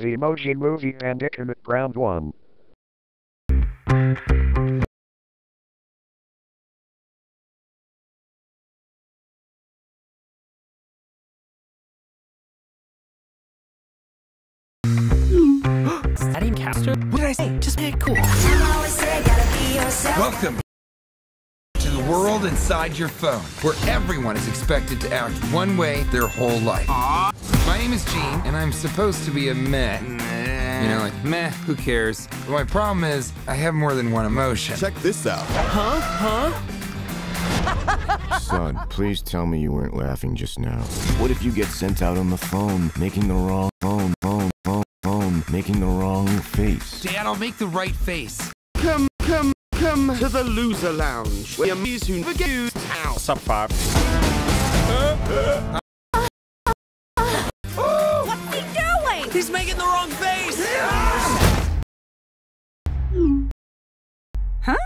The Emoji Movie Bandicam Round 1. Studying Castro? What did I say? Just make it cool. Welcome to the world inside your phone, where everyone is expected to act one way their whole life. My name is Gene, and I'm supposed to be a meh. You know, like meh, who cares? But my problem is, I have more than one emotion. Check this out. Huh? Huh? Son, please tell me you weren't laughing just now. What if you get sent out on the phone, making the wrong phone, phone, phone, phone, making the wrong face? Dad, I'll make the right face. Come, come, come to the loser lounge, where me soon forget you. Ow. Sub 5. He's making the wrong face! Huh?